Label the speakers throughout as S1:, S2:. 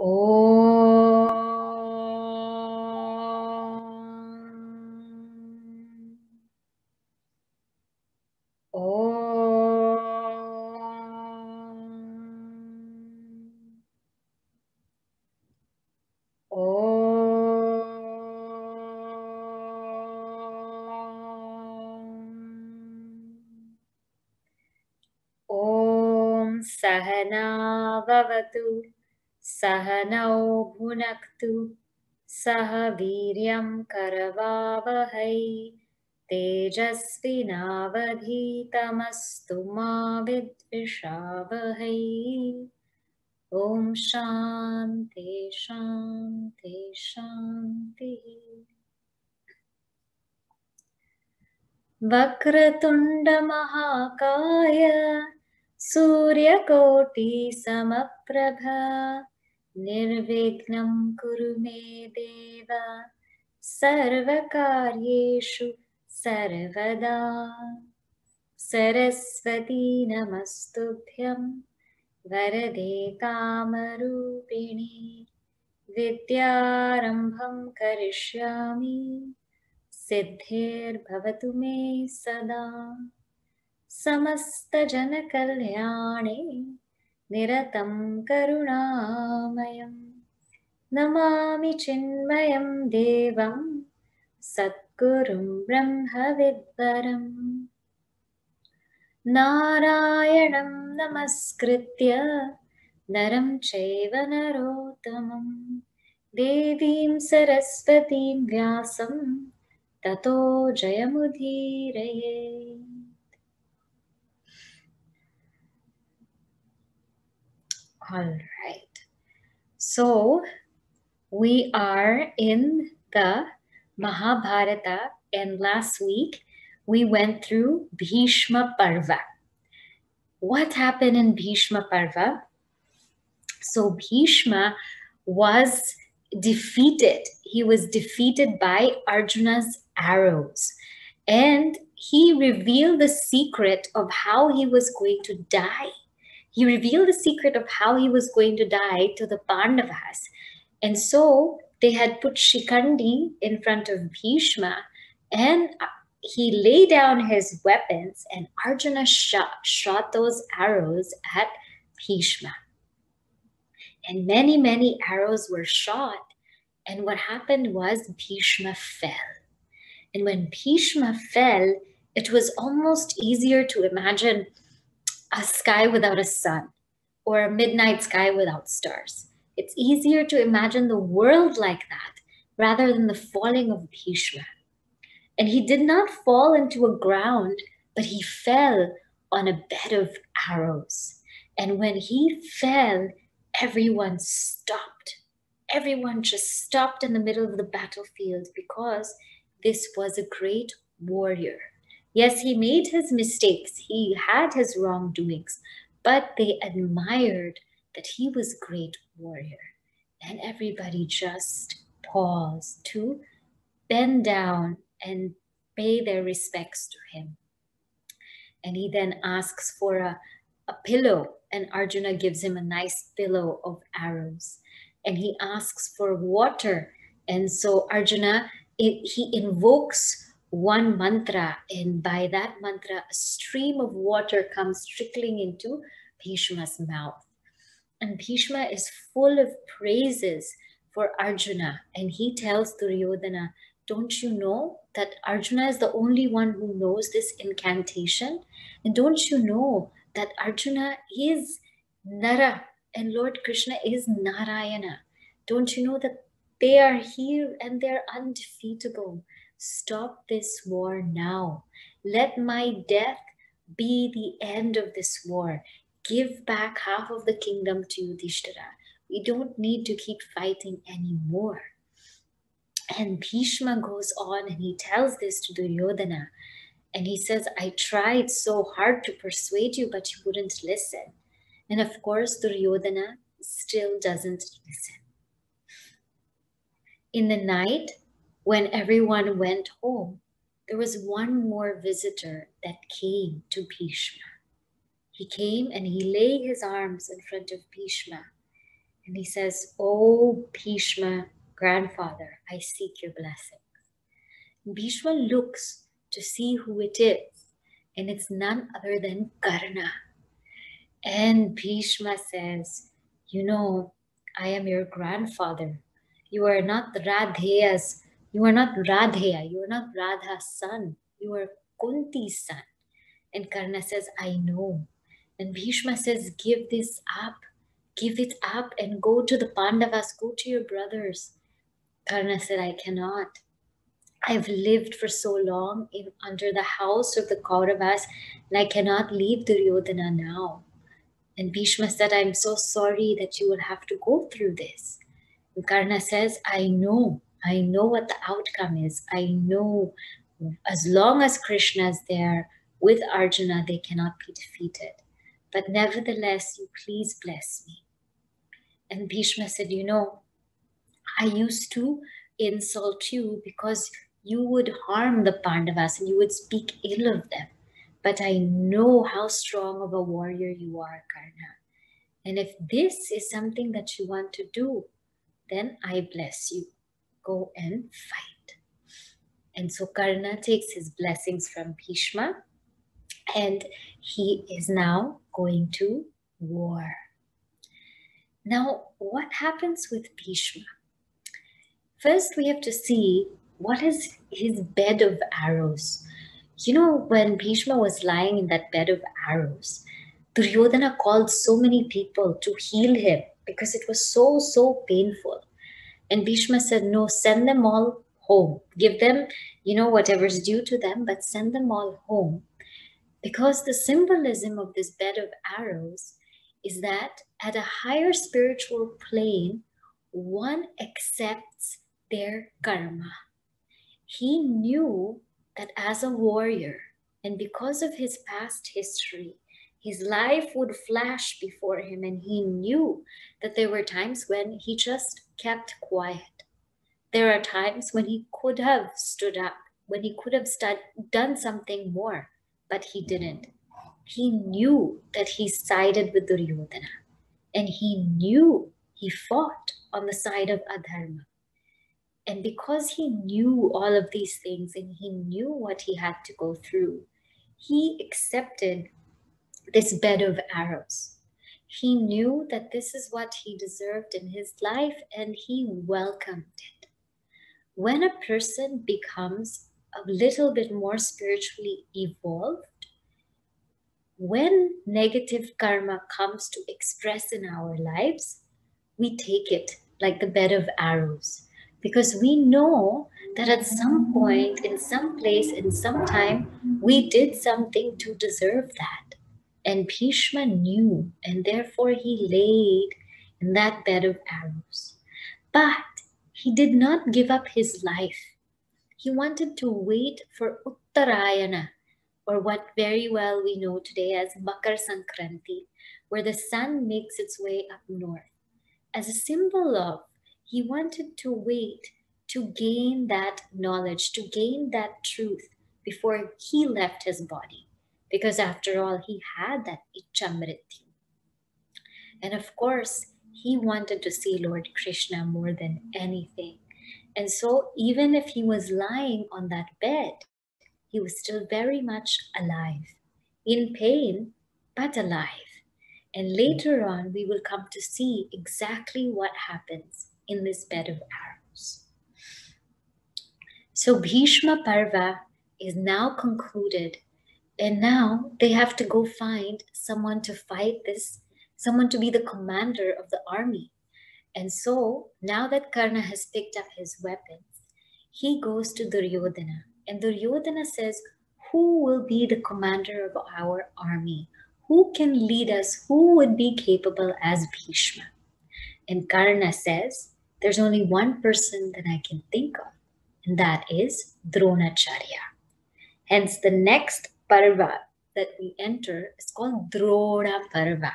S1: ओ सहना सहनौ भुनक्तु सह वीर्यं करवावहै। तेजस्विनावधीतमस्तु मा विद्विषावहै। ॐ शान्ति शान्ति शान्तिः। वक्रतुण्डमहाकाय सूर्यकोटिसमप्रभ। निर्विघ्नं कुरु मे देव, सर्वकार्येषु सर्वदा। सरस्वती नमस्तुभ्यं, वरदे कामरूपिणि, विद्यारम्भं करिष्यामि, सिद्धिर्भवतु मे सदा। समस्तजनकल्याणे निरतं करुणामयं। नमामि चिन्मयं देवं सद्गुरुं ब्रह्मविद्वरम् नारायणं नमस्कृत्य नरं चैव नरोत्तमं। देवीं सरस्वतीं व्यासं ततो जयमुदीरये All right. So we are in the Mahabharata, and last week we went through Bhishma Parva. What happened in Bhishma Parva? So Bhishma was defeated. He was defeated by Arjuna's arrows. And he revealed the secret of how he was going to die. He revealed the secret of how he was going to die to the Pandavas. And so they had put Shikhandi in front of Bhishma and uh, he laid down his weapons and Arjuna shot, shot those arrows at Bhishma. And many, many arrows were shot. And what happened was Bhishma fell. And when Bhishma fell, it was almost easier to imagine a sky without a sun or a midnight sky without stars. It's easier to imagine the world like that rather than the falling of Bhishma. And he did not fall into a ground, but he fell on a bed of arrows. And when he fell, everyone stopped. Everyone just stopped in the middle of the battlefield because this was a great warrior. Yes, he made his mistakes, he had his wrongdoings, but they admired that he was a great warrior. And everybody just paused to bend down and pay their respects to him. And he then asks for a, a pillow, and Arjuna gives him a nice pillow of arrows. And he asks for water. And so Arjuna, it, he invokes one mantra, and by that mantra, a stream of water comes trickling into Bhishma's mouth. And Bhishma is full of praises for Arjuna, and he tells Duryodhana, Don't you know that Arjuna is the only one who knows this incantation? And don't you know that Arjuna is Nara and Lord Krishna is Narayana? Don't you know that they are here and they're undefeatable? Stop this war now. Let my death be the end of this war. Give back half of the kingdom to Yudhishthira. We don't need to keep fighting anymore. And Bhishma goes on and he tells this to Duryodhana. And he says, I tried so hard to persuade you, but you wouldn't listen. And of course, Duryodhana still doesn't listen. In the night, when everyone went home, there was one more visitor that came to Bhishma. He came and he lay his arms in front of Bhishma. And he says, Oh, Bhishma, grandfather, I seek your blessings. Bhishma looks to see who it is, and it's none other than Karna. And Bhishma says, You know, I am your grandfather. You are not Radheya's, you are not Radheya, you are not Radha's son. You are Kunti's son. And Karna says, I know. And Bhishma says, Give this up. Give it up and go to the Pandavas, go to your brothers. Karna said, I cannot. I've lived for so long in under the house of the Kauravas, and I cannot leave Duryodhana now. And Bhishma said, I'm so sorry that you will have to go through this. And Karna says, I know, I know what the outcome is. I know as long as Krishna is there with Arjuna, they cannot be defeated. But nevertheless, you please bless me. And Bhishma said, You know, I used to insult you because you would harm the Pandavas and you would speak ill of them. But I know how strong of a warrior you are, Karna. And if this is something that you want to do, then I bless you. Go and fight. And so Karna takes his blessings from Bhishma and he is now going to war. Now, what happens with Bhishma? First, we have to see what is his bed of arrows. You know, when Bhishma was lying in that bed of arrows, Duryodhana called so many people to heal him because it was so, so painful. And Bhishma said, No, send them all home. Give them, you know, whatever's due to them, but send them all home. Because the symbolism of this bed of arrows is that at a higher spiritual plane, one accepts their karma. He knew that as a warrior, and because of his past history, his life would flash before him, and he knew that there were times when he just kept quiet. There are times when he could have stood up, when he could have stud- done something more, but he didn't. He knew that he sided with Duryodhana, and he knew he fought on the side of Adharma. And because he knew all of these things and he knew what he had to go through, he accepted this bed of arrows. He knew that this is what he deserved in his life and he welcomed it. When a person becomes a little bit more spiritually evolved, when negative karma comes to express in our lives, we take it like the bed of arrows because we know that at some point, in some place, in some time, we did something to deserve that. And Bhishma knew, and therefore he laid in that bed of arrows. But he did not give up his life. He wanted to wait for Uttarayana, or what very well we know today as Makar Sankranti, where the sun makes its way up north, as a symbol of he wanted to wait to gain that knowledge, to gain that truth before he left his body. Because after all, he had that Ichamrityu. And of course, he wanted to see Lord Krishna more than anything. And so, even if he was lying on that bed, he was still very much alive, in pain, but alive. And later on, we will come to see exactly what happens in this bed of arrows. So Bhishma Parva is now concluded, and now they have to go find someone to fight this, someone to be the commander of the army. And so now that Karna has picked up his weapons, he goes to Duryodhana, and Duryodhana says, Who will be the commander of our army? Who can lead us? Who would be capable as Bhishma? And Karna says, there's only one person that I can think of, and that is Dronacharya. Hence, the next Parva that we enter is called Drona Parva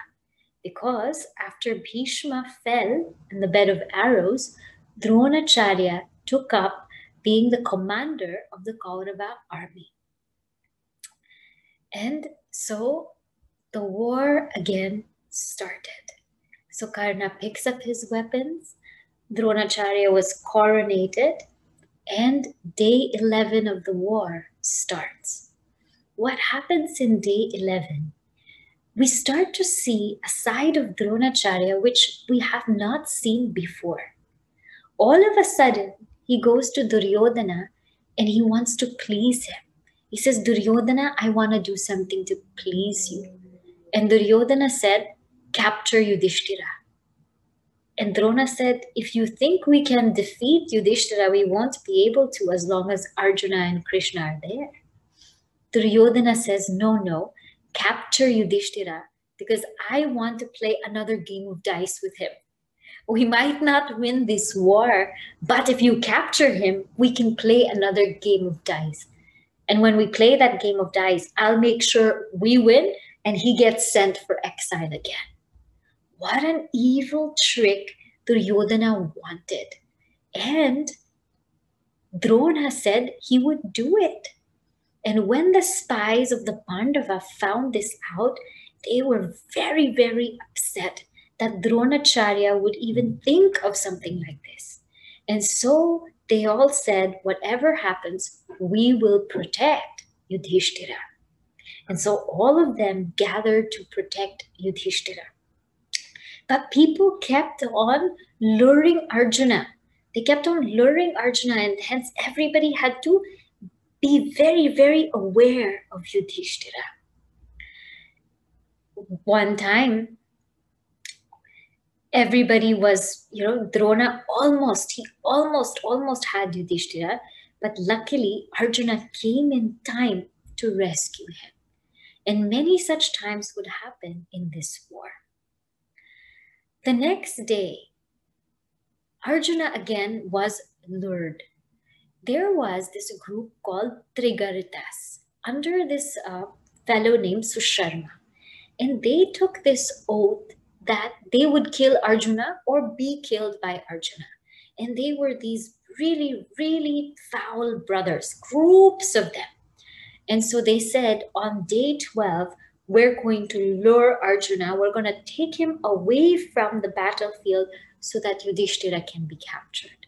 S1: because after Bhishma fell in the bed of arrows, Dronacharya took up being the commander of the Kaurava army. And so the war again started. So Karna picks up his weapons. Dronacharya was coronated, and day 11 of the war starts. What happens in day 11? We start to see a side of Dronacharya which we have not seen before. All of a sudden, he goes to Duryodhana and he wants to please him. He says, Duryodhana, I want to do something to please you. And Duryodhana said, Capture Yudhishthira. And Drona said, If you think we can defeat Yudhishthira, we won't be able to as long as Arjuna and Krishna are there. Duryodhana says, No, no, capture Yudhishthira because I want to play another game of dice with him. We might not win this war, but if you capture him, we can play another game of dice. And when we play that game of dice, I'll make sure we win and he gets sent for exile again. What an evil trick Duryodhana wanted. And Drona said he would do it. And when the spies of the Pandava found this out, they were very, very upset that Dronacharya would even hmm. think of something like this. And so they all said, whatever happens, we will protect Yudhishthira. And so all of them gathered to protect Yudhishthira. But people kept on luring Arjuna. They kept on luring Arjuna, and hence everybody had to be very, very aware of Yudhishthira. One time, everybody was, you know, Drona almost, he almost, almost had Yudhishthira, but luckily Arjuna came in time to rescue him. And many such times would happen in this war. The next day, Arjuna again was lured. There was this group called Trigartas under this uh, fellow named Susharma. And they took this oath that they would kill Arjuna or be killed by Arjuna. And they were these really, really foul brothers, groups of them. And so they said on day 12, we're going to lure Arjuna, we're going to take him away from the battlefield so that Yudhishthira can be captured.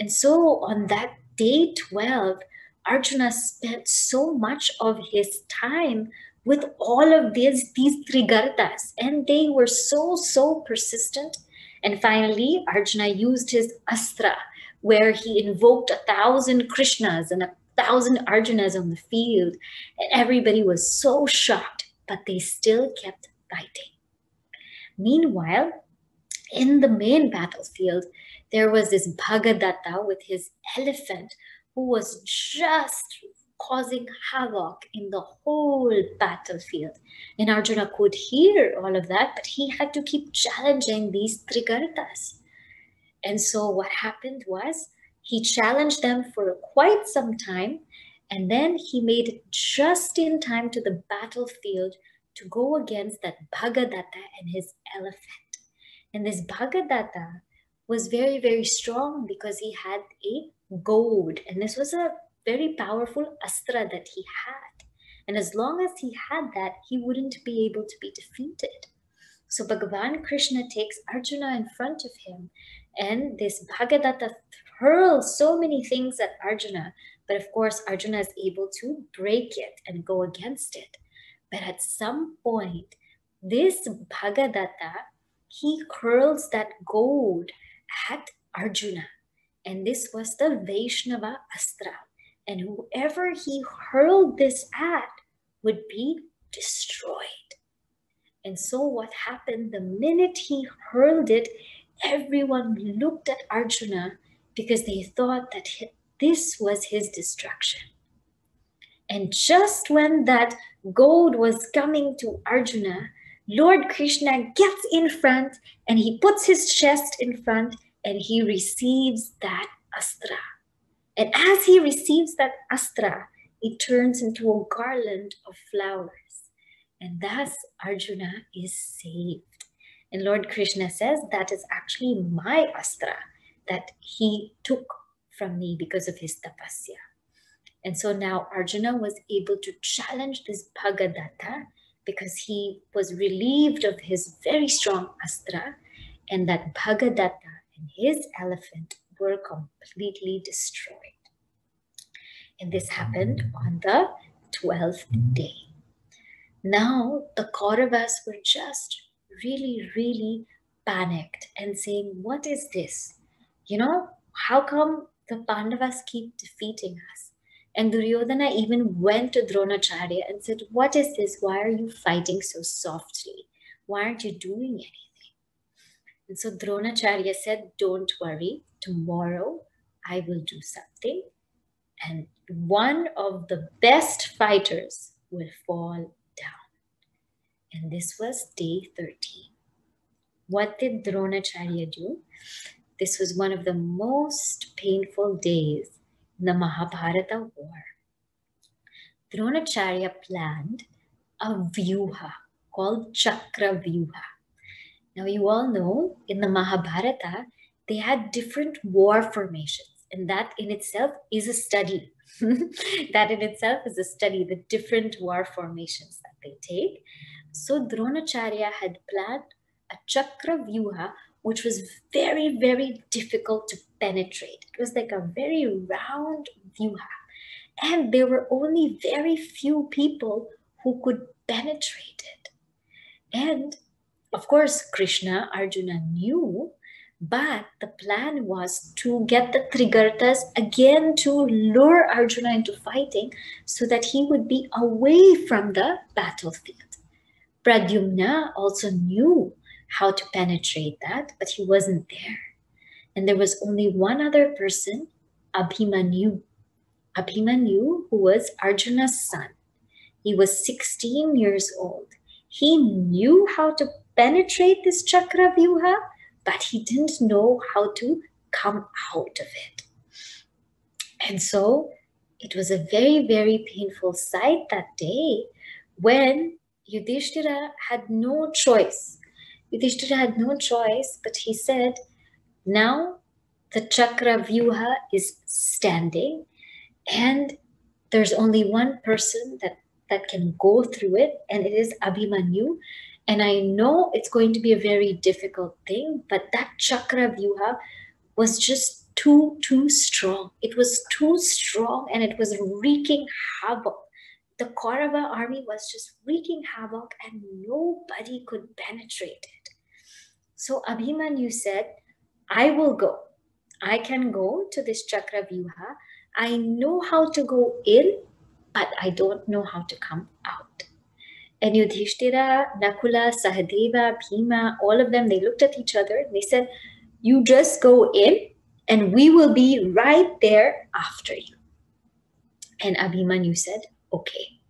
S1: And so on that day 12, Arjuna spent so much of his time with all of these, these Trigartas, and they were so, so persistent. And finally, Arjuna used his Astra, where he invoked a thousand Krishnas and a thousand Arjunas on the field. And everybody was so shocked, but they still kept fighting. Meanwhile, in the main battlefield, there was this Bhagadatta with his elephant who was just causing havoc in the whole battlefield. And Arjuna could hear all of that, but he had to keep challenging these Trigartas. And so what happened was he challenged them for quite some time, and then he made it just in time to the battlefield to go against that Bhagadatta and his elephant. And this Bhagadatta was very, very strong because he had a goad. And this was a very powerful astra that he had. And as long as he had that, he wouldn't be able to be defeated. So Bhagavan Krishna takes Arjuna in front of him, and this Bhagadatta hurls so many things at Arjuna. But of course, Arjuna is able to break it and go against it. But at some point, this Bhagadatta, he hurls that goad at Arjuna. And this was the Vaishnava Astra and whoever he hurled this at would be destroyed. And so, what happened the minute he hurled it, everyone looked at Arjuna because they thought that this was his destruction. And just when that goad was coming to Arjuna, Lord Krishna gets in front and he puts his chest in front and he receives that astra. And as he receives that astra, it turns into a garland of flowers. And thus Arjuna is saved. And Lord Krishna says that is actually my astra that he took from me because of his tapasya. And so now Arjuna was able to challenge this Bhagadatta because he was relieved of his very strong astra and that Bhagadatta and his elephant were completely destroyed. And this happened on the 12th day. Now the Kauravas were just really, really panicked and saying, What is this? You know, how come the Pandavas keep defeating us? And Duryodhana even went to Dronacharya and said, What is this? Why are you fighting so softly? Why aren't you doing anything? And so Dronacharya said, Don't worry, tomorrow I will do something. And one of the best fighters will fall down. And this was day 13. What did Dronacharya do? This was one of the most painful days the Mahabharata war. Dronacharya planned a vyuha called Chakra Vyuha. Now, you all know in the Mahabharata, they had different war formations, and that in itself is a study. that in itself is a study, the different war formations that they take. So, Dronacharya had planned a Chakra Vyuha, which was very, very difficult to penetrate. It was like a very round Vyuha. And there were only very few people who could penetrate it. And of course, Krishna, Arjuna knew, but the plan was to get the Trigartas again to lure Arjuna into fighting so that he would be away from the battlefield. Pradyumna also knew how to penetrate that, but he wasn't there. And there was only one other person, Abhimanyu. Abhimanyu, who was Arjuna's son. He was 16 years old. He knew how to penetrate this chakra vyuha, but he didn't know how to come out of it. And so it was a very, very painful sight that day when Yudhishthira had no choice Yudhishthira had no choice, but he said, Now the chakra vyuha is standing, and there's only one person that, that can go through it, and it is Abhimanyu. And I know it's going to be a very difficult thing, but that chakra vyuha was just too, too strong. It was too strong and it was wreaking havoc. The Kaurava army was just wreaking havoc and nobody could penetrate it. So Abhimanyu said, I will go. I can go to this chakra vyuha. I know how to go in, but I don't know how to come out. And Yudhishthira, Nakula, Sahadeva, Bhima, all of them, they looked at each other and they said, You just go in and we will be right there after you. And Abhimanyu said, Okay.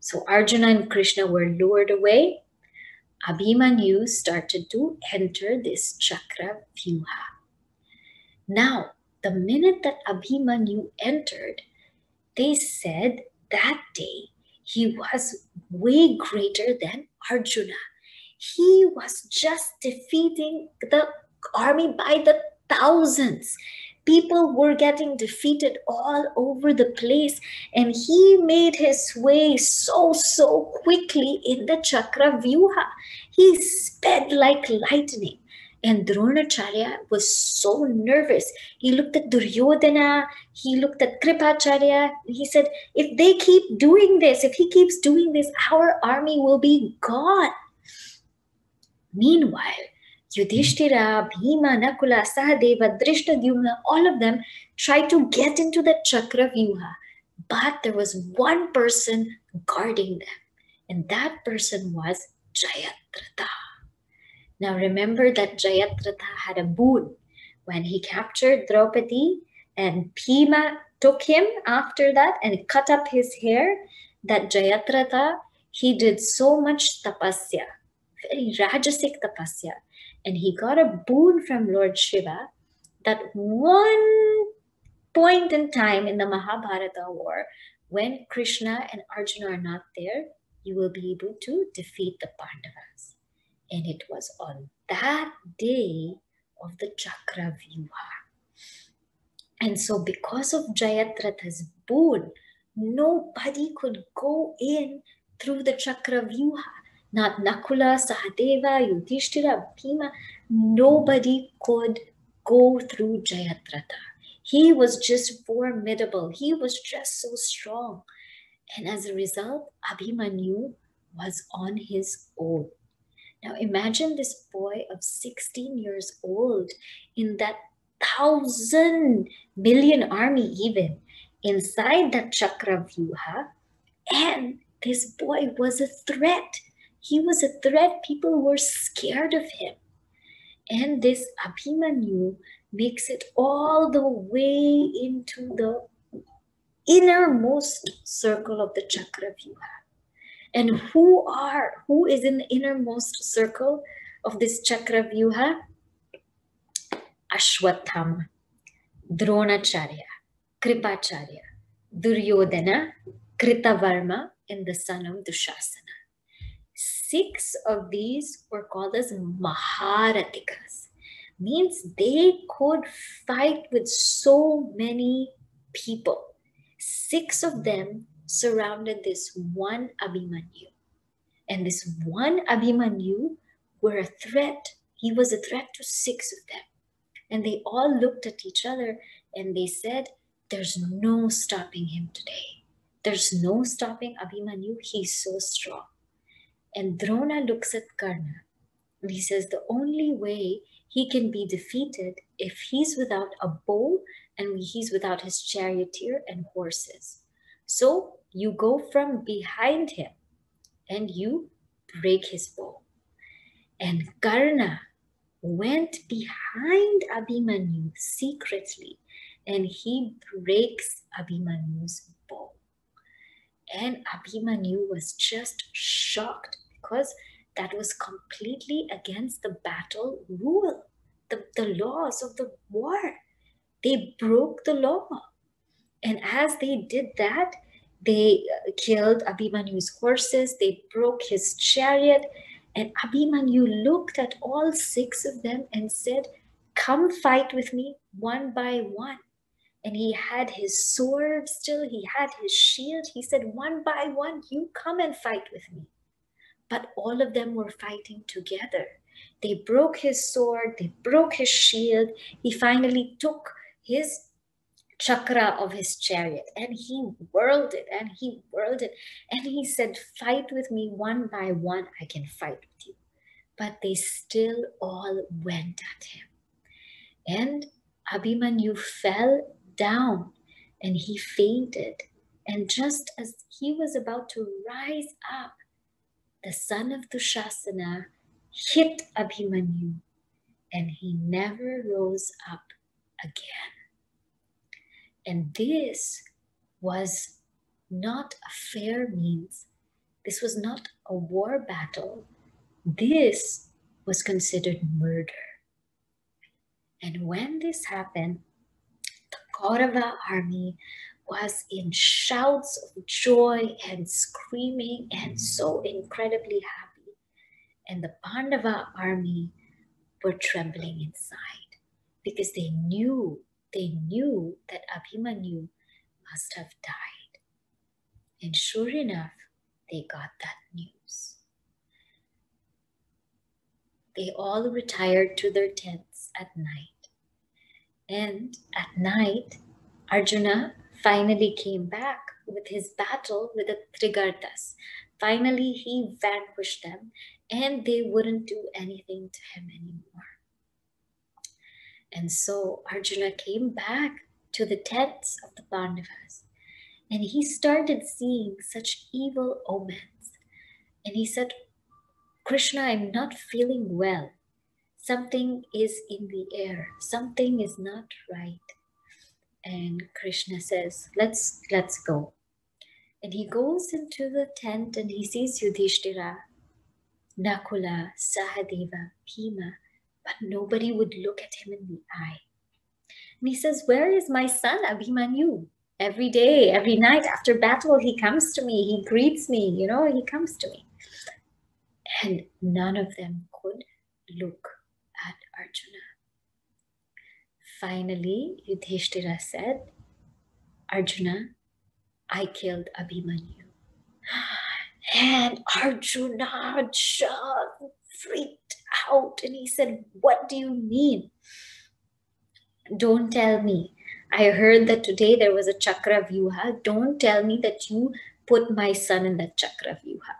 S1: So Arjuna and Krishna were lured away Abhimanyu started to enter this chakra vyuha. Now, the minute that Abhimanyu entered, they said that day he was way greater than Arjuna. He was just defeating the army by the thousands people were getting defeated all over the place and he made his way so so quickly in the chakra vyuha he sped like lightning and Dronacharya was so nervous. He looked at Duryodhana, he looked at Kripacharya. He said, If they keep doing this, if he keeps doing this, our army will be gone. Meanwhile, Yudhishthira, Bhima, Nakula, Sahadeva, Drishtadyumna, all of them tried to get into the chakra vyuha. But there was one person guarding them, and that person was Jayadratha. Now remember that Jayadratha had a boon when he captured Draupadi, and Bhima took him after that and cut up his hair. That Jayadratha, he did so much tapasya, very rajasic tapasya and he got a boon from Lord Shiva that one point in time in the Mahabharata war, when Krishna and Arjuna are not there, you will be able to defeat the Pandavas. And it was on that day of the Chakra Vyuha. And so, because of Jayadratha's boon, nobody could go in through the Chakra Vyuha. Not Nakula, Sahadeva, Yudhishthira, Bhima. Nobody could go through Jayadratha. He was just formidable. He was just so strong. And as a result, Abhimanyu was on his own. Now imagine this boy of 16 years old in that thousand million army, even inside that chakra vyuha. And this boy was a threat. He was a threat. People were scared of him. And this Abhimanyu makes it all the way into the innermost circle of the chakra vyuha. And who are, who is in the innermost circle of this chakra vyuha? Ashwatthama, Dronacharya, Kripacharya, Duryodhana, Kritavarma, and the son of Dushasana. Six of these were called as Maharatikas. Means they could fight with so many people. Six of them surrounded this one Abhimanyu. And this one Abhimanyu were a threat. He was a threat to six of them. And they all looked at each other and they said, There's no stopping him today. There's no stopping Abhimanyu. He's so strong. And Drona looks at Karna and he says, The only way he can be defeated if he's without a bow and he's without his charioteer and horses. So you go from behind him and you break his bow. And Karna went behind Abhimanyu secretly and he breaks Abhimanyu's bow. And Abhimanyu was just shocked because that was completely against the battle rule, the, the laws of the war. They broke the law. And as they did that, they uh, killed Abhimanyu's horses, they broke his chariot, and Abhimanyu looked at all six of them and said, Come fight with me one by one. And he had his sword still, he had his shield. He said, One by one, you come and fight with me. But all of them were fighting together. They broke his sword, they broke his shield. He finally took his chakra of his chariot and he whirled it and he whirled it and he said fight with me one by one i can fight with you but they still all went at him and abhimanyu fell down and he fainted and just as he was about to rise up the son of dushasana hit abhimanyu and he never rose up again and this was not a fair means. This was not a war battle. This was considered murder. And when this happened, the Kaurava army was in shouts of joy and screaming and so incredibly happy. And the Pandava army were trembling inside because they knew they knew that Abhimanyu must have died. And sure enough, they got that news. They all retired to their tents at night. And at night, Arjuna finally came back with his battle with the Trigartas. Finally, he vanquished them and they wouldn't do anything to him anymore. And so Arjuna came back to the tents of the Pandavas and he started seeing such evil omens. And he said, Krishna, I'm not feeling well. Something is in the air. Something is not right. And Krishna says, Let's let's go. And he goes into the tent and he sees Yudhishthira, Nakula, Sahadeva, Bhima, but nobody would look at him in the eye. And he says, Where is my son Abhimanyu? Every day, every night after battle, he comes to me, he greets me, you know, he comes to me. And none of them could look at Arjuna. Finally, Yudhishthira said, Arjuna, I killed Abhimanyu. And Arjuna just freaked out and he said, What do you mean? Don't tell me. I heard that today there was a chakra vyuha. Don't tell me that you put my son in that chakra vyuha.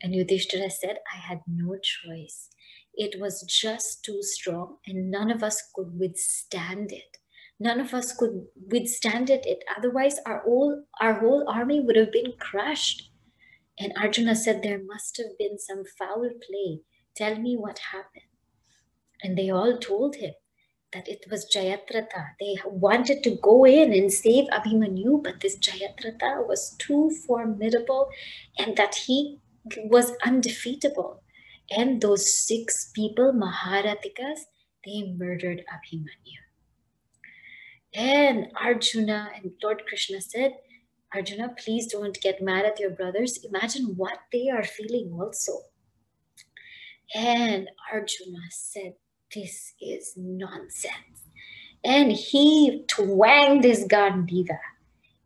S1: And Yudhishthira said, I had no choice. It was just too strong, and none of us could withstand it. None of us could withstand it. it otherwise, our whole, our whole army would have been crushed. And Arjuna said, There must have been some foul play. Tell me what happened. And they all told him that it was Jayadratha. They wanted to go in and save Abhimanyu, but this Jayadratha was too formidable and that he was undefeatable. And those six people, Maharatikas, they murdered Abhimanyu. And Arjuna and Lord Krishna said, Arjuna, please don't get mad at your brothers. Imagine what they are feeling also. And Arjuna said, This is nonsense. And he twanged his Gandiva.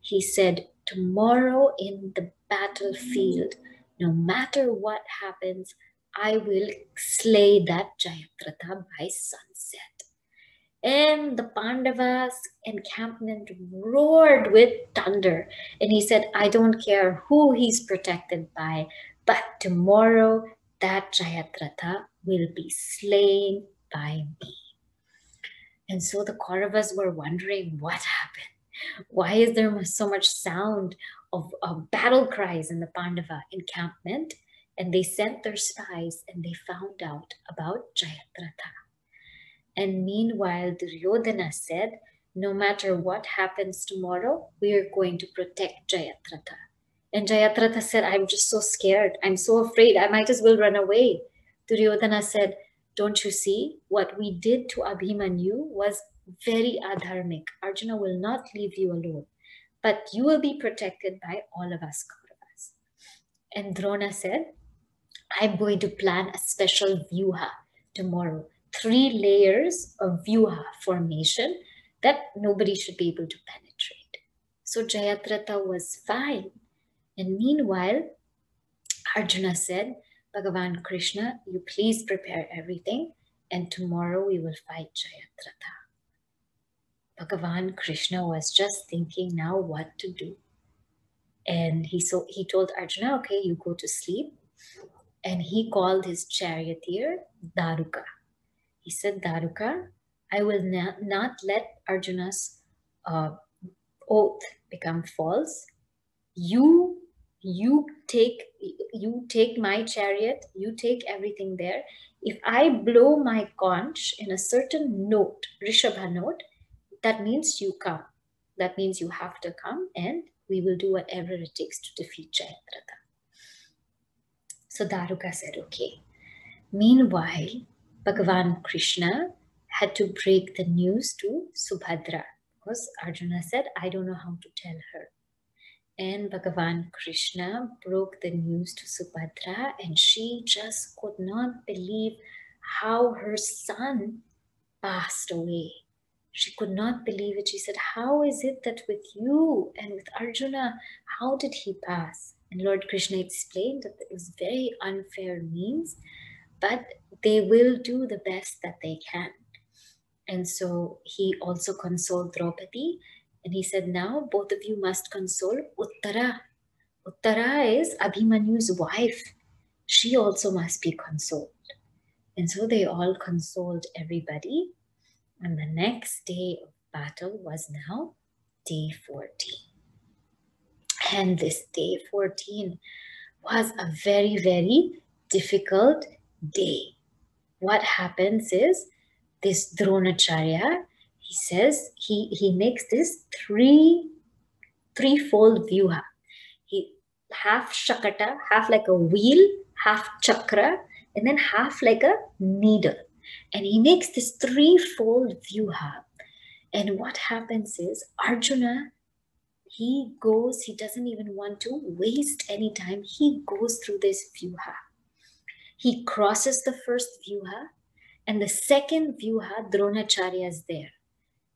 S1: He said, Tomorrow in the battlefield, no matter what happens, I will slay that Jayadratha by sunset. And the Pandavas' encampment roared with thunder. And he said, I don't care who he's protected by, but tomorrow that Jayadratha will be slain by me. And so the Kauravas were wondering what happened. Why is there so much sound of, of battle cries in the Pandava encampment? And they sent their spies and they found out about Jayadratha. And meanwhile, Duryodhana said, no matter what happens tomorrow, we are going to protect Jayadratha. And Jayadratha said, I'm just so scared. I'm so afraid. I might as well run away. Duryodhana said, Don't you see? What we did to Abhimanyu was very adharmic. Arjuna will not leave you alone, but you will be protected by all of us Kauravas. And Drona said, I'm going to plan a special vyuha tomorrow. Three layers of vyuha formation that nobody should be able to penetrate. So Jayadratha was fine. And meanwhile, Arjuna said, Bhagavan Krishna, you please prepare everything, and tomorrow we will fight Jayadratha. Bhagavan Krishna was just thinking now what to do. And he so he told Arjuna, okay, you go to sleep. And he called his charioteer Daruka. He said, Daruka, I will not, not let Arjuna's uh, oath become false. You you take you take my chariot you take everything there if i blow my conch in a certain note rishabha note that means you come that means you have to come and we will do whatever it takes to defeat jayadratha so daruka said okay meanwhile bhagavan krishna had to break the news to subhadra because arjuna said i don't know how to tell her and Bhagavan Krishna broke the news to Subhadra, and she just could not believe how her son passed away. She could not believe it. She said, How is it that with you and with Arjuna, how did he pass? And Lord Krishna explained that it was very unfair means, but they will do the best that they can. And so he also consoled Draupadi and he said, Now both of you must console Uttara. Uttara is Abhimanyu's wife. She also must be consoled. And so they all consoled everybody. And the next day of battle was now day 14. And this day 14 was a very, very difficult day. What happens is this Dronacharya he says he, he makes this three threefold vyuha. He half shakata, half like a wheel, half chakra, and then half like a needle. And he makes this threefold vyuha. And what happens is Arjuna, he goes, he doesn't even want to waste any time. He goes through this vyuha. He crosses the first vyuha, and the second vyuha, Dronacharya is there.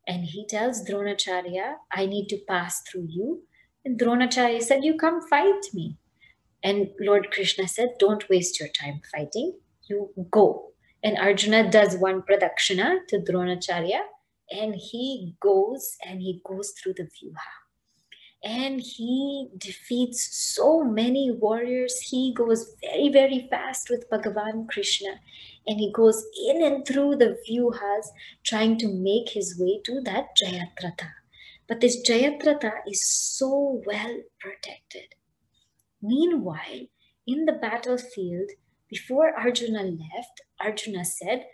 S1: And he tells Dronacharya, I need to pass through you. And Dronacharya said, You come fight me. And Lord Krishna said, Don't waste your time fighting. You go. And Arjuna does one pradakshina to Dronacharya and he goes and he goes through the Vyuha. And he defeats so many warriors. He goes very, very fast with Bhagavan Krishna. And he goes in and through the Vyuhas, trying to make his way to that Jayadratha. But this Jayadratha is so well protected. Meanwhile, in the battlefield, before Arjuna left, Arjuna said,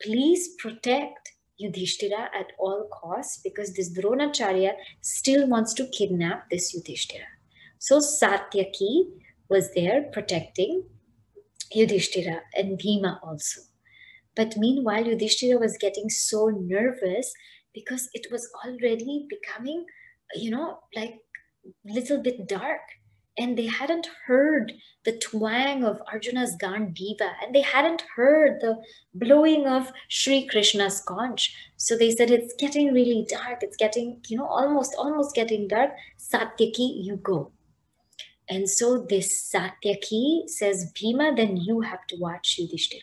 S1: Please protect Yudhishthira at all costs because this Dronacharya still wants to kidnap this Yudhishthira. So Satyaki was there protecting Yudhishthira and Bhima also. But meanwhile, Yudhishthira was getting so nervous because it was already becoming, you know, like little bit dark and they hadn't heard the twang of Arjuna's Gandiva and they hadn't heard the blowing of Sri Krishna's conch. So they said, It's getting really dark. It's getting, you know, almost, almost getting dark. Satyaki, you go. And so this Satyaki says, Bhima, then you have to watch Yudhishthira.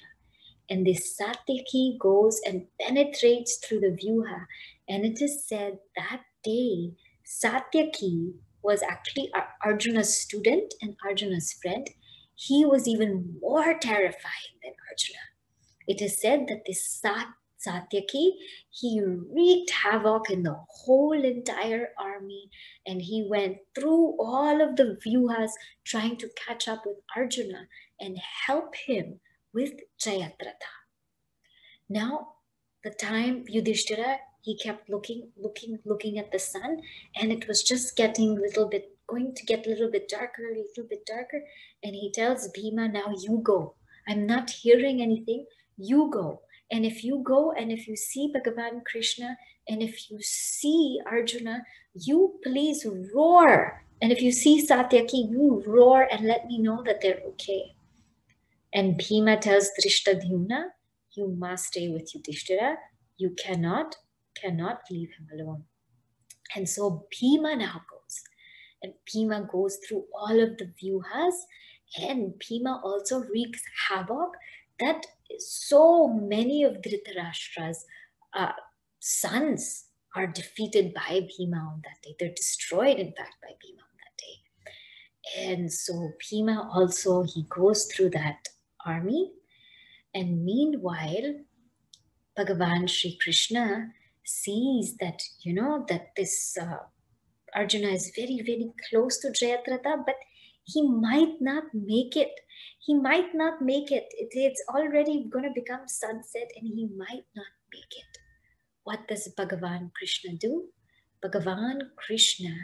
S1: And this Satyaki goes and penetrates through the Vyuha. And it is said that day, Satyaki was actually Arjuna's student and Arjuna's friend, he was even more terrifying than Arjuna. It is said that this Sat Satyaki, he wreaked havoc in the whole entire army and he went through all of the vyuhas trying to catch up with Arjuna and help him with Jayadratha. Now, the time Yudhishthira he kept looking, looking, looking at the sun, and it was just getting a little bit, going to get a little bit darker, a little bit darker. And he tells Bhima, Now you go. I'm not hearing anything. You go. And if you go and if you see Bhagavan Krishna and if you see Arjuna, you please roar. And if you see Satyaki, you roar and let me know that they're okay. And Bhima tells Drishtadyumna, you must stay with Yudhishthira. You cannot cannot leave him alone. And so Bhima now goes. And Bhima goes through all of the vyuhas. And Bhima also wreaks havoc that so many of Dhritarashtra's uh, sons are defeated by Bhima on that day. They're destroyed, in fact, by Bhima on that day. And so Bhima also, he goes through that army. And meanwhile, Bhagavan Sri Krishna sees that, you know, that this uh, Arjuna is very, very close to Jayadratha, but he might not make it. He might not make it. it it's already going to become sunset and he might not make it. What does Bhagavan Krishna do? Bhagavan Krishna,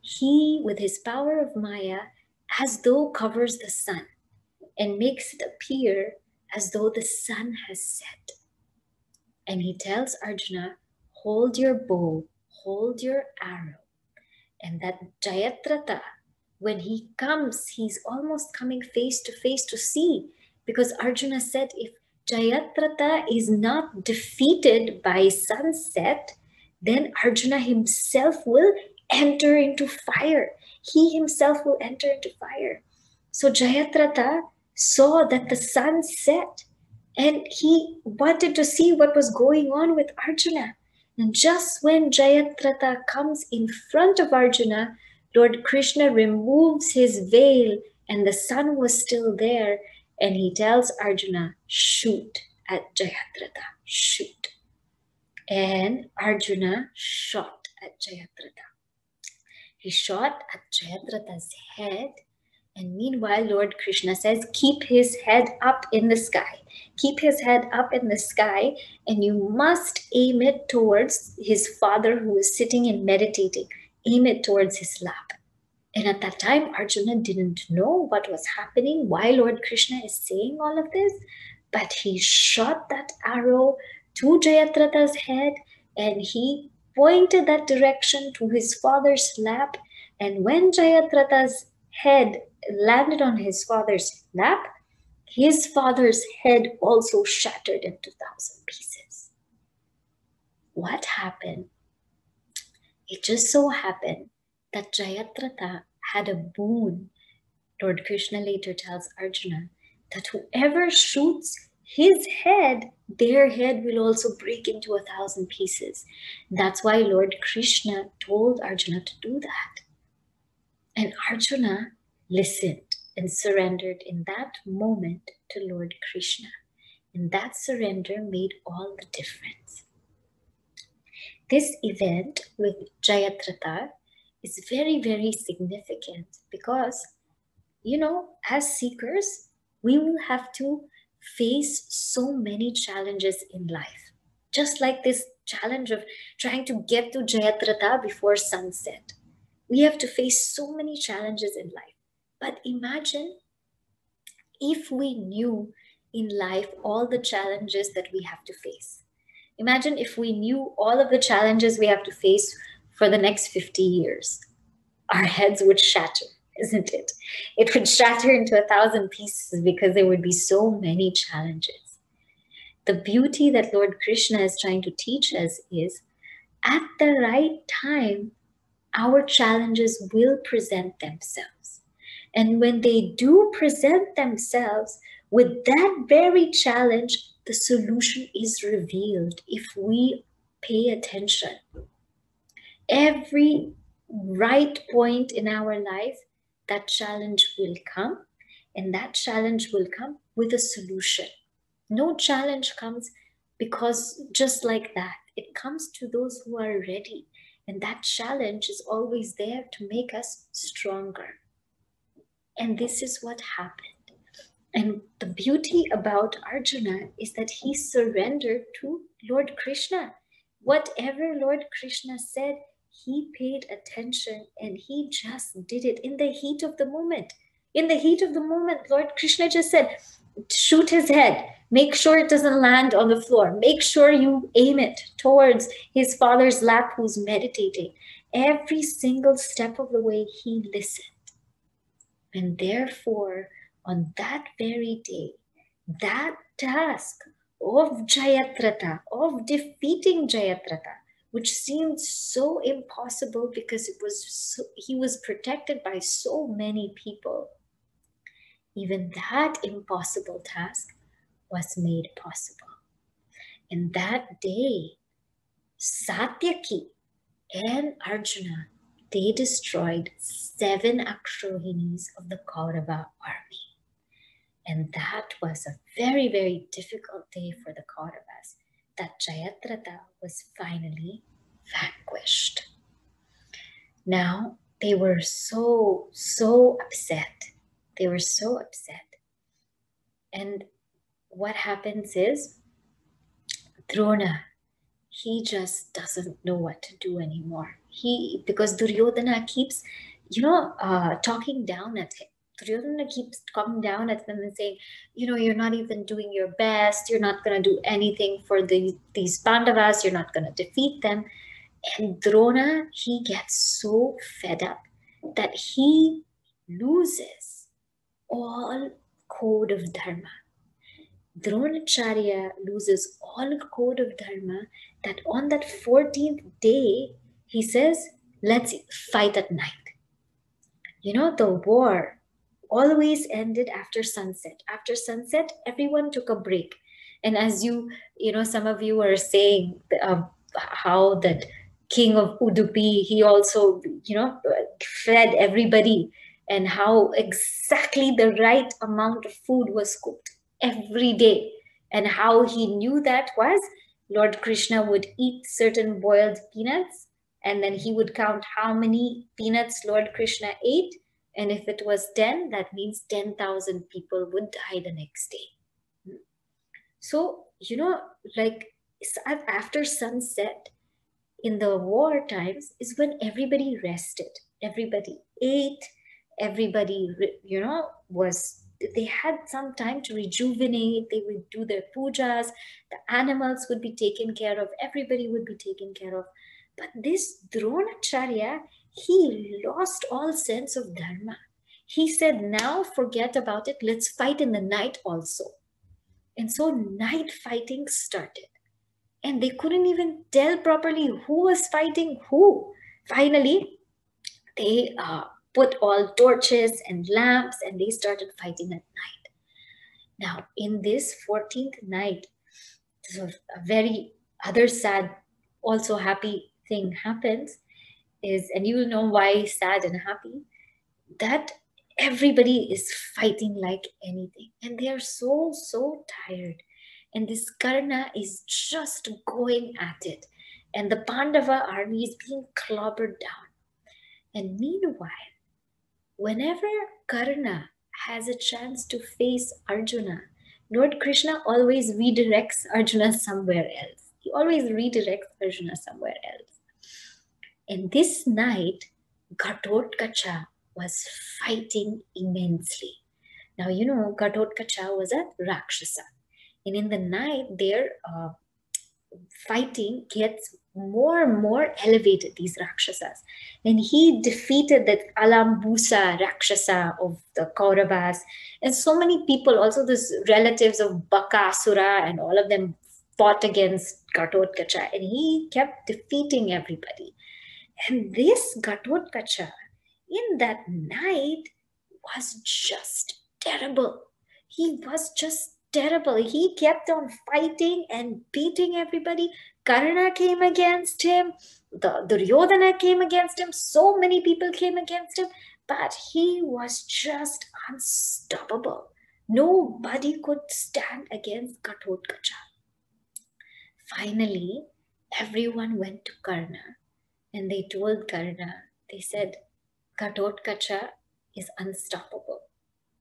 S1: he, with his power of Maya, as though covers the sun and makes it appear as though the sun has set. And he tells Arjuna, hold your bow, hold your arrow. And that Jayadratha, when he comes, he's almost coming face to face to see. Because Arjuna said, if Jayadratha is not defeated by sunset, then Arjuna himself will enter into fire. He himself will enter into fire. So Jayadratha saw that the sun set and he wanted to see what was going on with Arjuna. And just when Jayadratha comes in front of Arjuna, Lord Krishna removes his veil and the sun was still there. And he tells Arjuna, shoot at Jayadratha, shoot. And Arjuna shot at Jayadratha. He shot at Jayadratha's head. And meanwhile, Lord Krishna says, keep his head up in the sky keep his head up in the sky and you must aim it towards his father who is sitting and meditating. Aim it towards his lap. And at that time, Arjuna didn't know what was happening, why Lord Krishna is saying all of this, but he shot that arrow to Jayadratha's head and he pointed that direction to his father's lap. And when Jayadratha's head landed on his father's lap, his father's head also shattered into thousand pieces. What happened? It just so happened that Jayadratha had a boon Lord Krishna later tells Arjuna that whoever shoots his head, their head will also break into a thousand pieces. That's why Lord Krishna told Arjuna to do that. And Arjuna listened and surrendered in that moment to Lord Krishna. And that surrender made all the difference. This event with Jayadratha is very, very significant because, you know, as seekers, we will have to face so many challenges in life. Just like this challenge of trying to get to Jayadratha before sunset. We have to face so many challenges in life. But imagine if we knew in life all the challenges that we have to face. Imagine if we knew all of the challenges we have to face for the next 50 years. Our heads would shatter, isn't it? It would shatter into a thousand pieces because there would be so many challenges. The beauty that Lord Krishna is trying to teach us is at the right time, our challenges will present themselves. And when they do present themselves, with that very challenge, the solution is revealed if we pay attention. Every right point in our life, that challenge will come, and that challenge will come with a solution. No challenge comes because just like that, it comes to those who are ready. And that challenge is always there to make us stronger. And this is what happened. And the beauty about Arjuna is that he surrendered to Lord Krishna. Whatever Lord Krishna said, he paid attention and he just did it in the heat of the moment. In the heat of the moment, Lord Krishna just said, shoot his head. Make sure it doesn't land on the floor. Make sure you aim it towards his father's lap who's meditating. Every single step of the way, he listened. And therefore, on that very day, that task of Jayadratha, of defeating Jayadratha, which seemed so impossible because it was so, he was protected by so many people. Even that impossible task was made possible. And that day, Satyaki and Arjuna, they destroyed seven Akshohinis of the Kaurava army. And that was a very, very difficult day for the Kauravas that Jayadratha was finally vanquished. Now they were so, so upset. They were so upset. And what happens is Drona, he just doesn't know what to do anymore. He, because Duryodhana keeps, you know, uh, talking down at him Duryodhana keeps coming down at them and saying, you know, you're not even doing your best. You're not going to do anything for the, these Pandavas. You're not going to defeat them. And Drona, he gets so fed up that he loses all code of Dharma. Dronacharya loses all code of Dharma that on that 14th day, he says, let's fight at night. You know, the war always ended after sunset. After sunset, everyone took a break. And as you, you know, some of you were saying uh, how that king of Udupi, he also, you know, fed everybody and how exactly the right amount of food was cooked every day. And how he knew that was Lord Krishna would eat certain boiled peanuts and then he would count how many peanuts Lord Krishna ate and if it was 10, that means 10,000 people would die the next day. So, you know, like after sunset in the war times is when everybody rested, everybody ate, everybody, you know, was, they had some time to rejuvenate. They would do their pujas. The animals would be taken care of. Everybody would be taken care of. But this Dronacharya, he lost all sense of dharma. He said, Now forget about it. Let's fight in the night also. And so night fighting started. And they couldn't even tell properly who was fighting who. Finally, they uh, put all torches and lamps and they started fighting at night. Now, in this 14th night, this was a very other sad, also happy thing happens is, and you will know why sad and happy, that everybody is fighting like anything and they are so, so tired. And this Karna is just going at it. And the Pandava army is being clobbered down. And meanwhile, whenever Karna has a chance to face Arjuna, Lord Krishna always redirects Arjuna somewhere else. He always redirects Arjuna somewhere else. And this night, Ghatotkacha was fighting immensely. Now, you know, Ghatotkacha was a Rakshasa. And in the night, their uh, fighting gets more and more elevated, these Rakshasas. And he defeated that Alambusa Rakshasa of the Kauravas. And so many people, also those relatives of Bakasura and all of them fought against Ghatotkacha. And he kept defeating everybody. And this Ghatotkacha in that night was just terrible. He was just terrible. He kept on fighting and beating everybody. Karna came against him. The Duryodhana came against him. So many people came against him. But he was just unstoppable. Nobody could stand against Ghatotkacha. Finally, everyone went to Karna and they told Karna, they said, Ghatotkacha is unstoppable.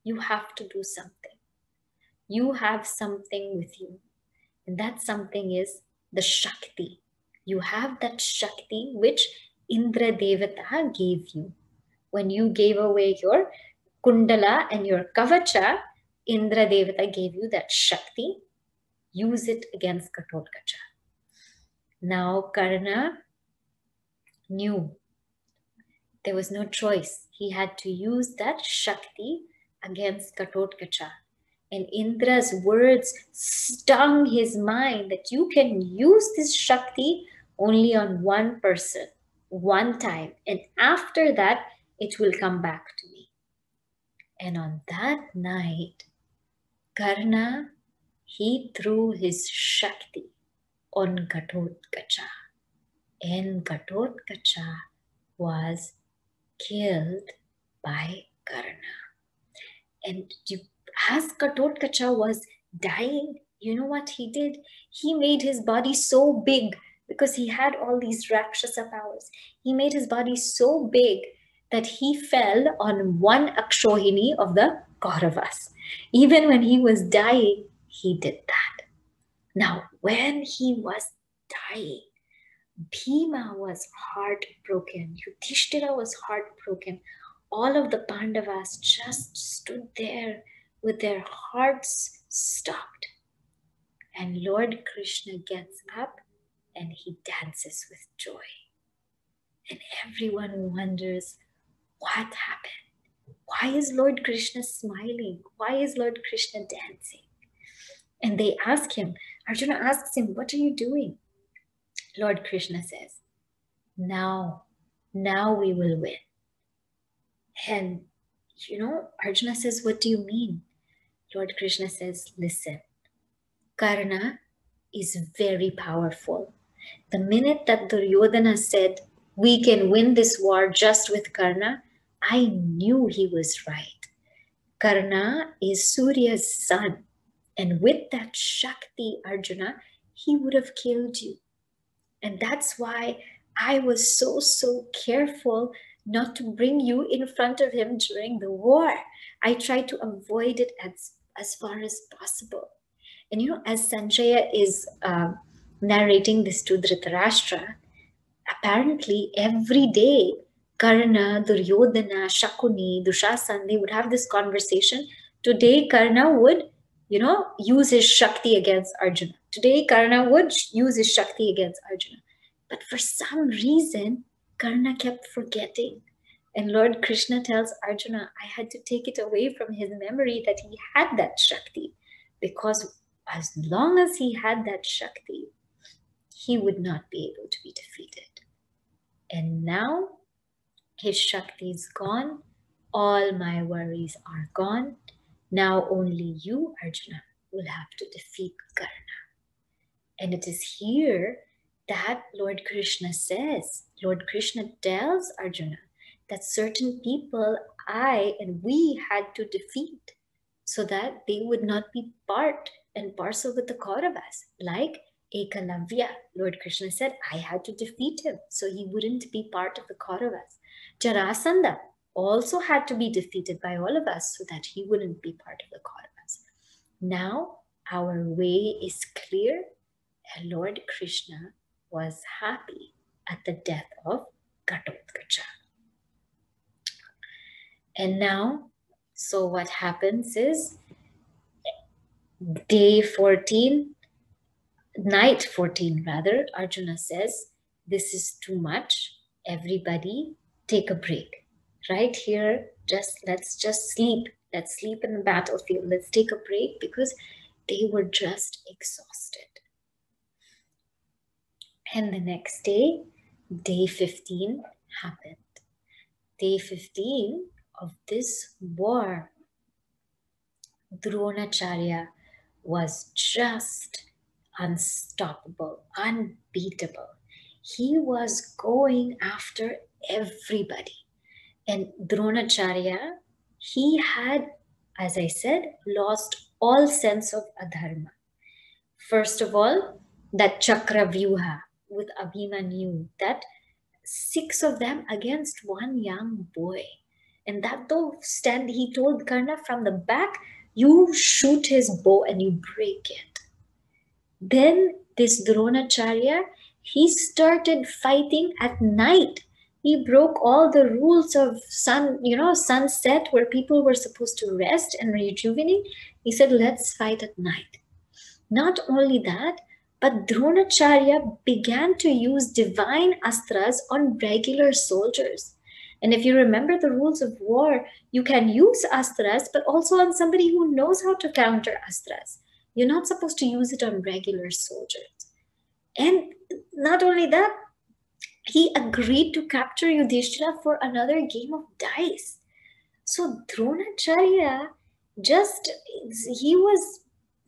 S1: You have to do something you have something with you. And that something is the Shakti. You have that Shakti which Indra Devata gave you. When you gave away your Kundala and your Kavacha, Indra Devata gave you that Shakti. Use it against Ghatotkacha. Now Karna knew there was no choice. He had to use that Shakti against Ghatotkacha. And Indra's words stung his mind that you can use this Shakti only on one person, one time. And after that, it will come back to me. And on that night, Karna, he threw his Shakti on Ghatotkacha. And Ghatotkacha was killed by Karna. And as Ghatotkacha was dying, you know what he did? He made his body so big because he had all these Rakshasa powers. He made his body so big that he fell on one Akshohini of the Kauravas. Even when he was dying, he did that. Now, when he was dying, Bhima was heartbroken. Yudhishthira was heartbroken. All of the Pandavas just stood there with their hearts stopped. And Lord Krishna gets up and he dances with joy. And everyone wonders what happened? Why is Lord Krishna smiling? Why is Lord Krishna dancing? And they ask him, Arjuna asks him, What are you doing? Lord Krishna says, Now, now we will win. And, you know, Arjuna says, What do you mean? Lord Krishna says, listen, Karna is very powerful. The minute that Duryodhana said, we can win this war just with Karna, I knew he was right. Karna is Surya's son. And with that Shakti, Arjuna, he would have killed you. And that's why I was so, so careful not to bring you in front of him during the war. I tried to avoid it as as far as possible. And you know, as Sanjaya is uh, narrating this to Dhritarashtra, apparently every day Karna, Duryodhana, Shakuni, Dushasan, they would have this conversation. Today, Karna would, you know, use his Shakti against Arjuna. Today, Karna would use his Shakti against Arjuna. But for some reason, Karna kept forgetting. And Lord Krishna tells Arjuna, I had to take it away from his memory that he had that Shakti. Because as long as he had that Shakti, he would not be able to be defeated. And now, His Shakti is gone. All my worries are gone. Now only you, Arjuna, will have to defeat Karna. And it is here that Lord Krishna says, Lord Krishna tells Arjuna that certain people I and we had to defeat so that they would not be part and parcel with the Kauravas. Like Ekalavya, Lord Krishna said, I had to defeat him so he wouldn't be part of the Kauravas. Jarasandha also had to be defeated by all of us so that he wouldn't be part of the Kauravas. Now our way is clear Lord Krishna was happy at the death of Ghatotkacha. And now, so what happens is day 14, night 14 rather, Arjuna says, This is too much. Everybody take a break. Right here, just let's just sleep. Let's sleep in the battlefield. Let's take a break because they were just exhausted. And the next day, day 15 happened. Day 15 of this war, Dronacharya was just unstoppable, unbeatable. He was going after everybody. And Dronacharya, he had, as I said, lost all sense of adharma. First of all, that Chakravyuha with Abhimanyu, that six of them against one young boy. And that though stand, he told Karna from the back, you shoot his bow and you break it. Then this Dronacharya, he started fighting at night. He broke all the rules of sun, you know, sunset where people were supposed to rest and rejuvenate. He said, let's fight at night. Not only that, but Dronacharya began to use divine astras on regular soldiers. And if you remember the rules of war, you can use astras, but also on somebody who knows how to counter astras. You're not supposed to use it on regular soldiers. And not only that, he agreed to capture Yudhishthira for another game of dice. So Dronacharya just, he was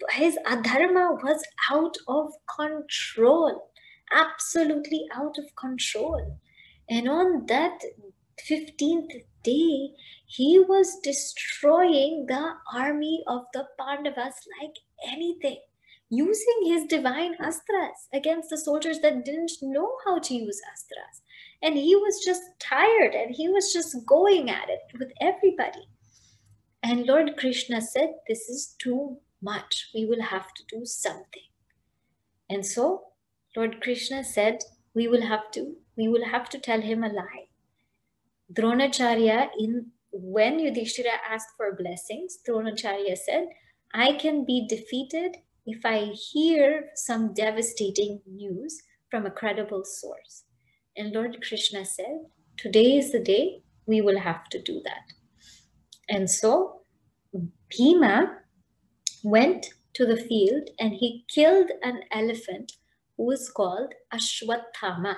S1: his adharma was out of control, absolutely out of control. And on that 15th day, he was destroying the army of the Pandavas like anything, using his divine astras against the soldiers that didn't know how to use astras. And he was just tired and he was just going at it with everybody. And Lord Krishna said, This is too much. We will have to do something. And so Lord Krishna said, we will have to, we will have to tell him a lie. Dronacharya, in when Yudhishthira asked for blessings, Dronacharya said, I can be defeated if I hear some devastating news from a credible source. And Lord Krishna said, Today is the day we will have to do that. And so Bhima went to the field and he killed an elephant who is called Ashwathama.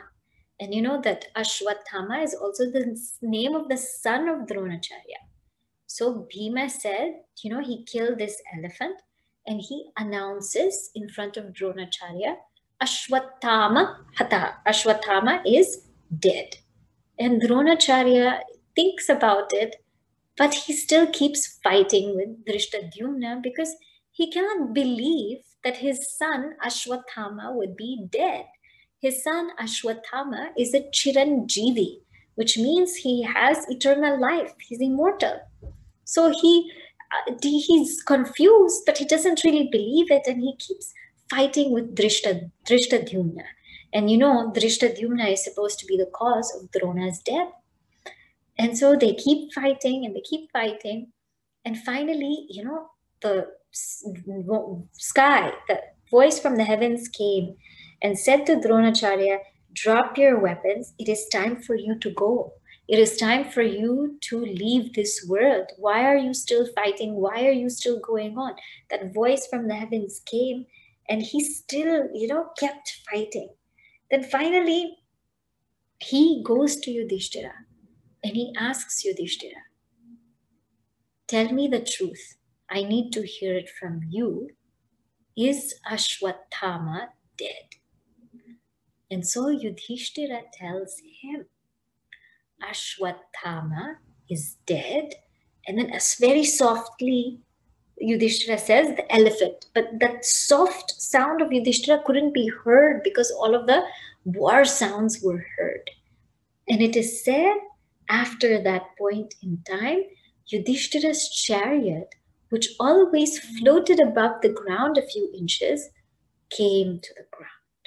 S1: And you know that Ashwathama is also the name of the son of Dronacharya. So Bhima said, you know, he killed this elephant and he announces in front of Dronacharya, Ashwathama Hata. Ashwathama is dead. And Dronacharya thinks about it, but he still keeps fighting with Drishtadyumna because he cannot believe that his son Ashwathama would be dead. His son Ashwathama is a Chiranjeevi, which means he has eternal life. He's immortal. So he uh, he's confused, but he doesn't really believe it, and he keeps fighting with Drishta, Drishtadyumna. And you know, Drishtadyumna is supposed to be the cause of Drona's death. And so they keep fighting and they keep fighting. And finally, you know, the sky, the voice from the heavens came and said to Dronacharya, Drop your weapons. It is time for you to go. It is time for you to leave this world. Why are you still fighting? Why are you still going on? That voice from the heavens came and he still, you know, kept fighting. Then finally, he goes to Yudhishthira And he asks Yudhishthira, Tell me the truth. I need to hear it from you. Is Ashwatthama dead? And so Yudhishthira tells him, Ashwatthama is dead. And then as very softly, Yudhishthira says the elephant. But that soft sound of Yudhishthira couldn't be heard because all of the war sounds were heard. And it is said after that point in time, Yudhishthira's chariot, which always floated above the ground a few inches, came to the ground.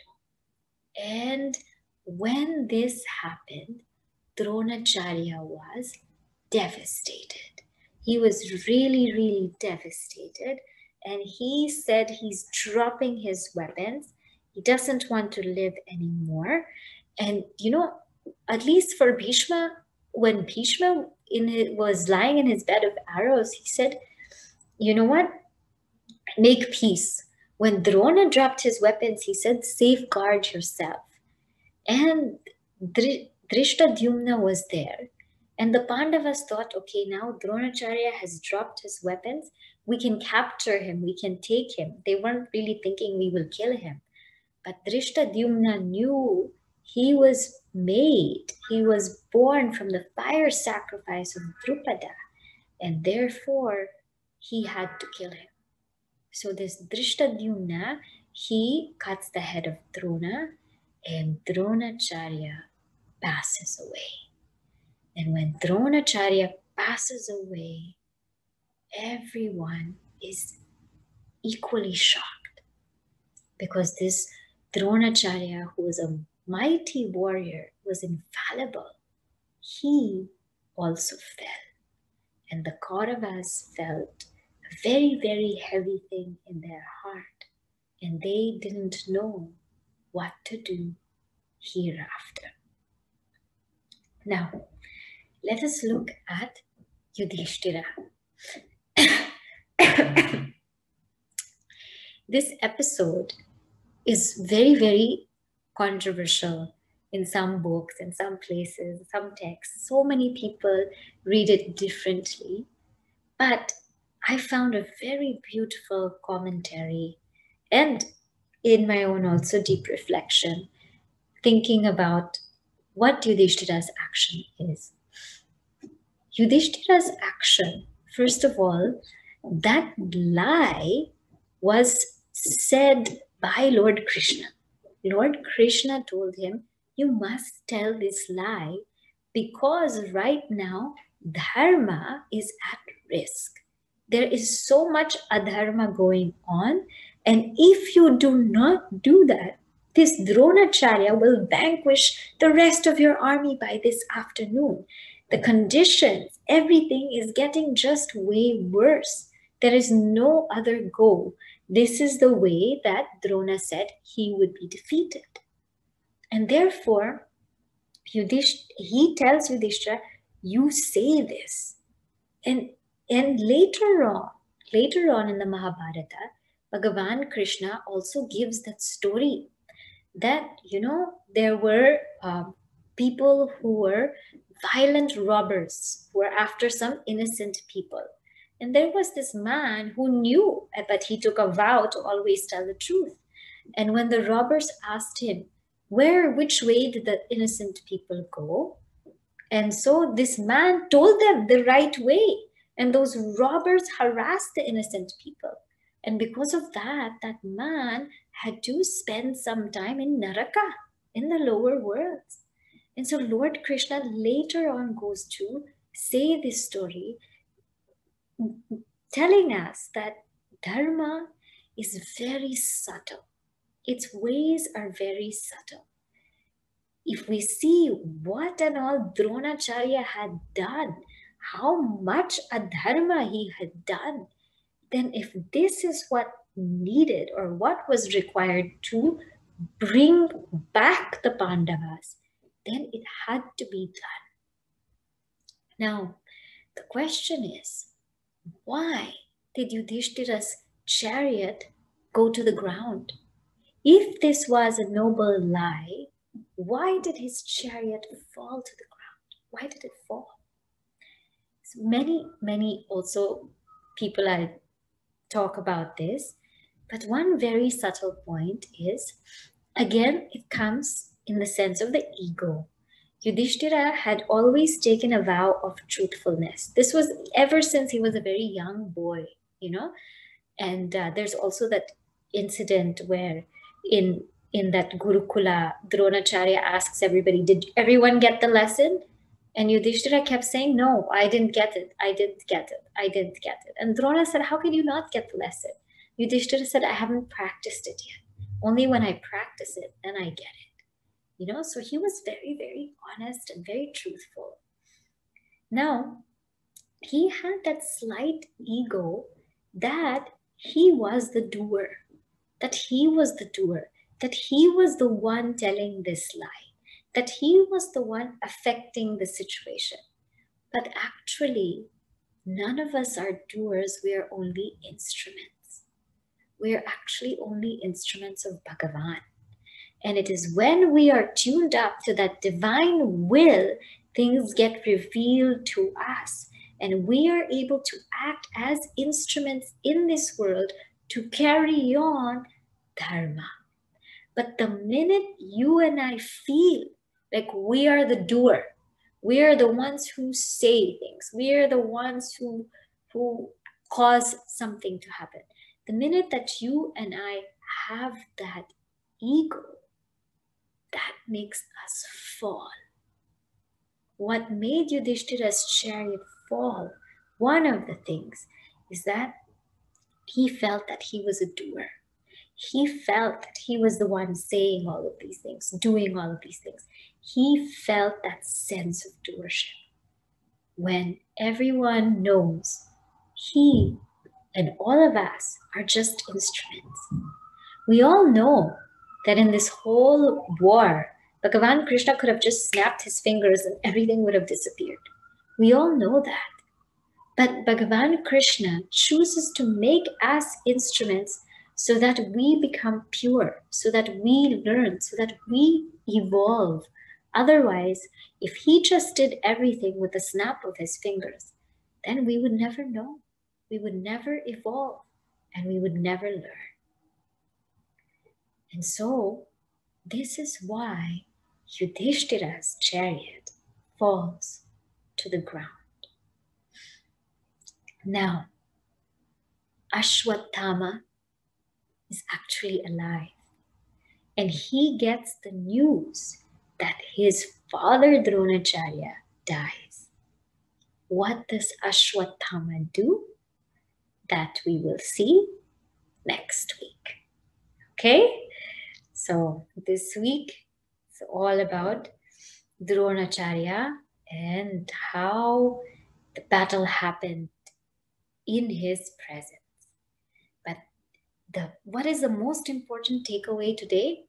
S1: And when this happened, Dronacharya was devastated. He was really, really devastated. And he said he's dropping his weapons. He doesn't want to live anymore. And, you know, at least for Bhishma, when Bhishma in was lying in his bed of arrows, he said, You know what? Make peace. When Drona dropped his weapons, he said, Safeguard yourself. And Dr- Drishtadyumna was there. And the Pandavas thought, okay, now Dronacharya has dropped his weapons. We can capture him. We can take him. They weren't really thinking we will kill him. But Drishtadyumna knew he was made, he was born from the fire sacrifice of Drupada. And therefore, he had to kill him. So this Drishtadyumna, he cuts the head of Drona and Dronacharya passes away. And when Dronacharya passes away, everyone is equally shocked because this Dronacharya, who was a mighty warrior, was infallible. He also fell. And the Kauravas felt a very, very heavy thing in their heart. And they didn't know what to do hereafter. Now, let us look at Yudhishthira. this episode is very, very controversial in some books, in some places, some texts. So many people read it differently. But I found a very beautiful commentary and in my own also deep reflection, thinking about what Yudhishthira's action is. Yudhishthira's action, first of all, that lie was said by Lord Krishna. Lord Krishna told him, You must tell this lie because right now dharma is at risk. There is so much adharma going on. And if you do not do that, this Dronacharya will vanquish the rest of your army by this afternoon. The conditions, everything is getting just way worse. There is no other goal. This is the way that Drona said he would be defeated. And therefore, Yudhish, he tells Yudhishthira, you say this. And, and later on, later on in the Mahabharata, Bhagavan Krishna also gives that story that you know there were um, people who were violent robbers who were after some innocent people. And there was this man who knew but he took a vow to always tell the truth. And when the robbers asked him where which way did the innocent people go? And so this man told them the right way and those robbers harassed the innocent people and because of that that man had to spend some time in Naraka, in the lower worlds. And so Lord Krishna later on goes to say this story, telling us that Dharma is very subtle. Its ways are very subtle. If we see what and all Dronacharya had done, how much adharma he had done, then if this is what needed or what was required to bring back the Pandavas, then it had to be done. Now, the question is why did Yudhishthira's chariot go to the ground? If this was a noble lie, why did his chariot fall to the ground? Why did it fall? Many, many also people are talk about this, but one very subtle point is again, it comes in the sense of the ego. Yudhishthira had always taken a vow of truthfulness. This was ever since he was a very young boy, you know. And uh, there's also that incident where in in that Gurukula, Dronacharya asks everybody, Did everyone get the lesson? And Yudhishthira kept saying, No, I didn't get it. I didn't get it. I didn't get it. And Drona said, How can you not get the lesson? Yudhishthira said, I haven't practiced it yet. Only when I practice it, then I get it. You know, so he was very, very honest and very truthful. Now, he had that slight ego that he was the doer, that he was the doer, that he was the one telling this lie, that he was the one affecting the situation. But actually, none of us are doers, we are only instruments we are actually only instruments of Bhagavan. And it is when we are tuned up to that divine will, things get revealed to us. And we are able to act as instruments in this world to carry on dharma. But the minute you and I feel like we are the doer, we are the ones who say things, we are the ones who, who cause something to happen the minute that you and I have that ego, that makes us fall. What made Yudhishthira's chariot fall, one of the things, is that he felt that he was a doer. He felt that he was the one saying all of these things, doing all of these things. He felt that sense of doership. When everyone knows he and all of us are just instruments. We all know that in this whole war, Bhagavan Krishna could have just snapped his fingers and everything would have disappeared. We all know that. But Bhagavan Krishna chooses to make us instruments so that we become pure, so that we learn, so that we evolve. Otherwise, if he just did everything with a snap of his fingers, then we would never know we would never evolve and we would never learn. And so, this is why Yudhishthira's chariot falls to the ground. Now, Ashwatthama is actually alive and he gets the news that his father Dronacharya dies. What does Ashwatthama do? that we will see next week. Okay? So this week it's all about Dronacharya and how the battle happened in his presence. But the what is the most important takeaway today?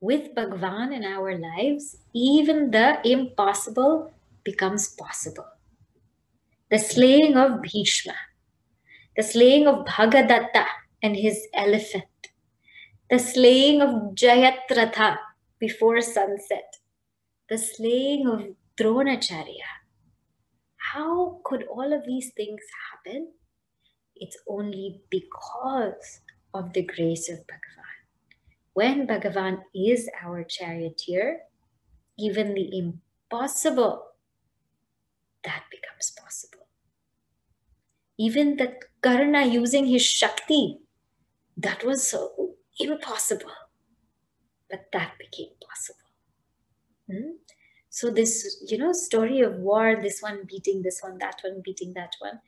S1: With Bhagwan in our lives, even the impossible becomes possible. The slaying of Bhishma, the slaying of Bhagadatta and his elephant, the slaying of Jayadratha before sunset, the slaying of Dronacharya. How could all of these things happen? It's only because of the grace of Bhagavan. When Bhagavan is our charioteer, even the impossible, that becomes possible. Even the Karna using his Shakti, that was so impossible. But that became possible. Hmm? So this, you know, story of war, this one beating this one, that one beating that one,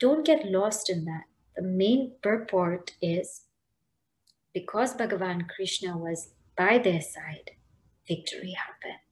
S1: don't get lost in that. The main purport is because Bhagavan Krishna was by their side, victory happened.